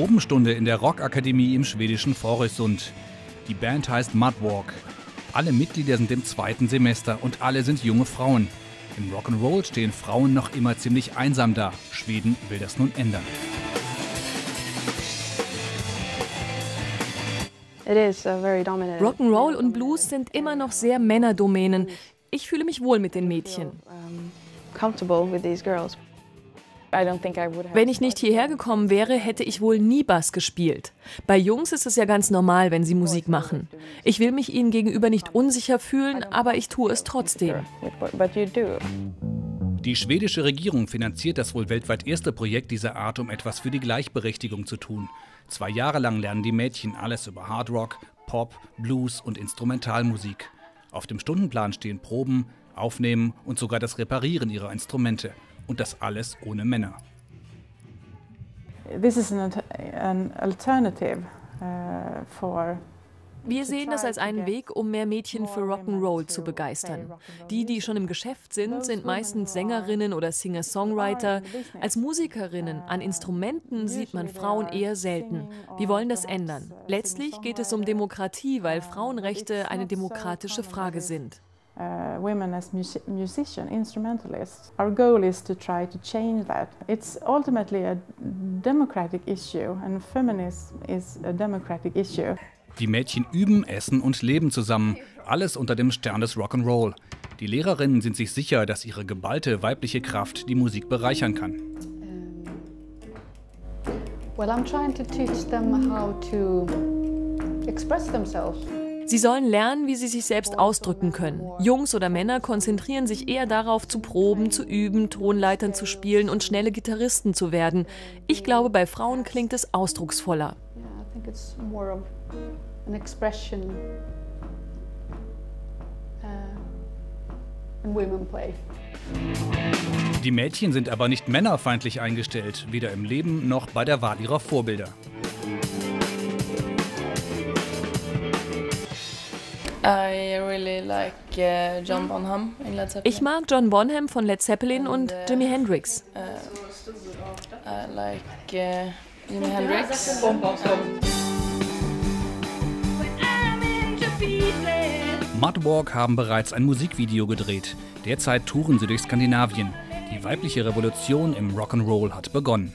Probenstunde in der Rockakademie im schwedischen Fårösund. Die Band heißt Mudwalk. Alle Mitglieder sind im zweiten Semester und alle sind junge Frauen. Im Rock'n'Roll stehen Frauen noch immer ziemlich einsam da. Schweden will das nun ändern. Rock'n'Roll und Blues sind immer noch sehr Männerdomänen. Ich fühle mich wohl mit den Mädchen. Wenn ich nicht hierher gekommen wäre, hätte ich wohl nie Bass gespielt. Bei Jungs ist es ja ganz normal, wenn sie Musik machen. Ich will mich ihnen gegenüber nicht unsicher fühlen, aber ich tue es trotzdem. Die schwedische Regierung finanziert das wohl weltweit erste Projekt dieser Art, um etwas für die Gleichberechtigung zu tun. Zwei Jahre lang lernen die Mädchen alles über Hard Rock, Pop, Blues und Instrumentalmusik. Auf dem Stundenplan stehen Proben, Aufnehmen und sogar das Reparieren ihrer Instrumente. Und das alles ohne Männer. This is an, an alternative uh, for wir sehen das als einen Weg, um mehr Mädchen für Rock'n'Roll zu begeistern. Die, die schon im Geschäft sind, sind meistens Sängerinnen oder Singer-Songwriter. Als Musikerinnen an Instrumenten sieht man Frauen eher selten. Wir wollen das ändern. Letztlich geht es um Demokratie, weil Frauenrechte eine demokratische Frage sind uh, women as music musician, instrumentalists. Our goal is to try to change that. It's ultimately a democratic issue, and feminism is a democratic issue. Die Mädchen üben, essen und leben zusammen, alles unter dem Stern des Rock'n'Roll. Die Lehrerinnen sind sich sicher, dass ihre geballte weibliche Kraft die Musik bereichern kann. Well, I'm trying to teach them how to express themselves. Sie sollen lernen, wie sie sich selbst ausdrücken können. Jungs oder Männer konzentrieren sich eher darauf, zu proben, zu üben, Tonleitern zu spielen und schnelle Gitarristen zu werden. Ich glaube, bei Frauen klingt es ausdrucksvoller. Die Mädchen sind aber nicht männerfeindlich eingestellt, weder im Leben noch bei der Wahl ihrer Vorbilder. Uh, ich mag John Bonham von Led Zeppelin und uh, Jimi Hendrix. Uh, Jimi Hendrix. Mudwalk haben bereits ein Musikvideo gedreht. Derzeit touren sie durch Skandinavien. Die weibliche Revolution im Rock'n'Roll hat begonnen.